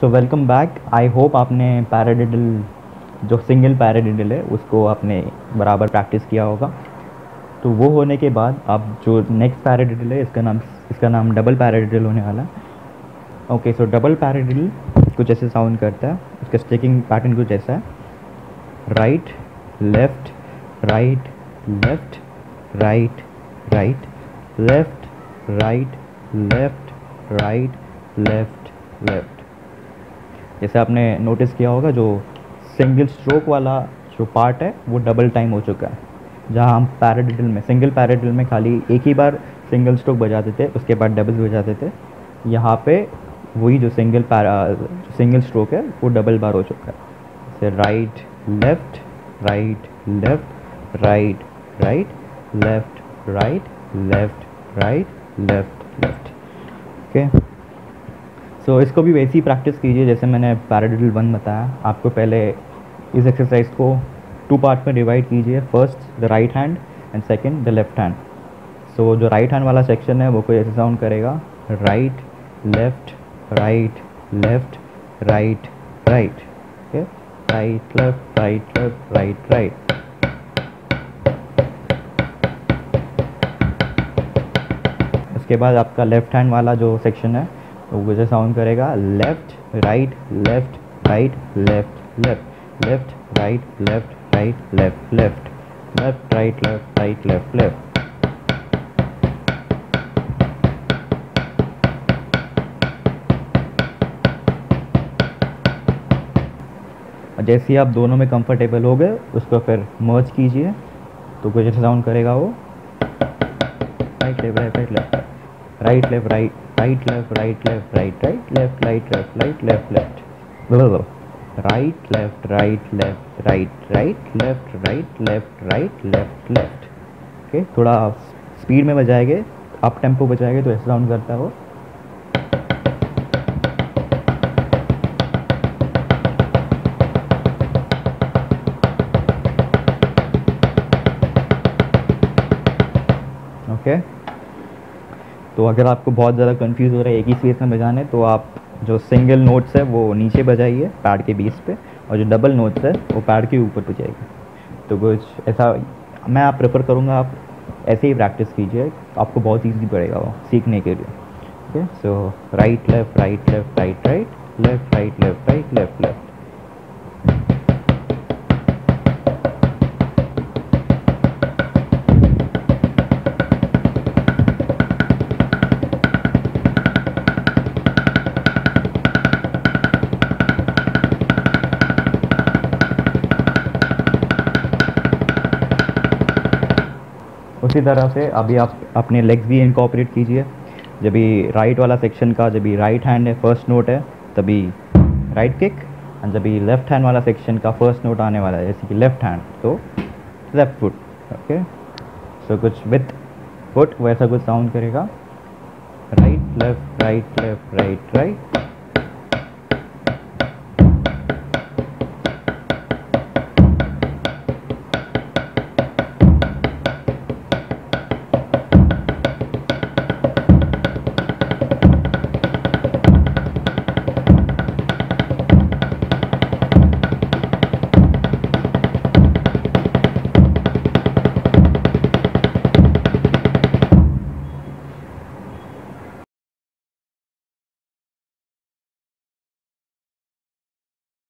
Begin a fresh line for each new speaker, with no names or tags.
So welcome back I hope आपने paradiddle जो single paradiddle है, उसको आपने बराबर प्रैक्टिस किया होगा। तो वो होने के बाद आप जो नेक्स्ट पैराडिडल है, इसका नाम इसका नाम डबल पैराडिडल होने वाला है। ओके सो डबल पैराडिडल कुछ ऐसे साउंड करता है। उसका स्टिकिंग पैटर्न कुछ ऐसा है। Right left right left right right left right left right left left जैसे आपने नोटिस किया होगा, जो सिंगल स्ट्रोक वाला जो पार्ट है, वो डबल टाइम हो चुका है। जहाँ हम पैराडिडल में सिंगल पैराडिडल में खाली एक ही बार सिंगल स्ट्रोक बजाते थे, उसके बाद डबल बजाते थे। यहाँ पे वही जो सिंगल पैरा सिंगल स्ट्रोक है, वो डबल बार हो चुका है। जैसे right left right left right right left right left right left left okay so so, इसको भी वैसी ही प्रैक्टिस कीजिए जैसे मैंने पैराडिडल वन बताया। आपको पहले इस एक्सरसाइज को टू पार्ट में डिवाइड कीजिए। First the right hand and second the left hand so जो राइट हैंड वाला सेक्शन है वो कोई ऐसे साउंड करेगा। Right left right left right right okay right left right left right right उसके बाद आपका लेफ़्ट हैंड वाला जो सेक्शन है वो साउंड करेगा left right left right left left left right left right left left left right left right left left जैसे ही आप दोनों में कंफर्टेबल हो गए उसको फिर मर्ज कीजिए तो कुछ साउंड करेगा वो right left right left right left right right left right left right right left right left right left left right left right left right right left right left right left left okay थोड़ा speed में बजाएँगे up tempo बजाएँगे तो ऐसा sound करता है वो okay okay? तो अगर आपको बहुत ज़्यादा कंफ्यूज हो रहा है एक ही स्पेस में बजाने तो आप जो सिंगल नोट्स है, वो नीचे बजाइए पैड के बीस पे और जो डबल नोट्स है, वो पैड के ऊपर बजाइए तो कुछ ऐसा, मैं आप प्रेफर करूँगा, आप ऐसे ही प्रैक्टिस कीजिए, आपको बहुत ईजी पड़ेगा वो सीखने के लिए। Okay so right left right left right right left right left right left left उसी तरह से अभी आप अपने लेग्स भी इनकॉपरेट कीजिए। जब भी राइट वाला सेक्शन का जब भी राइट हैंड है फ़र्स्ट नोट है, तभी राइट किक एंड जब भी लेफ़्ट हैंड वाला सेक्शन का फ़र्स्ट नोट आने वाला है, जैसे कि लेफ़्ट हैंड तो लेफ़्ट फुट ओके सो कुछ विथ फुट वैसा कुछ साउंड करेगा। Right left right left right right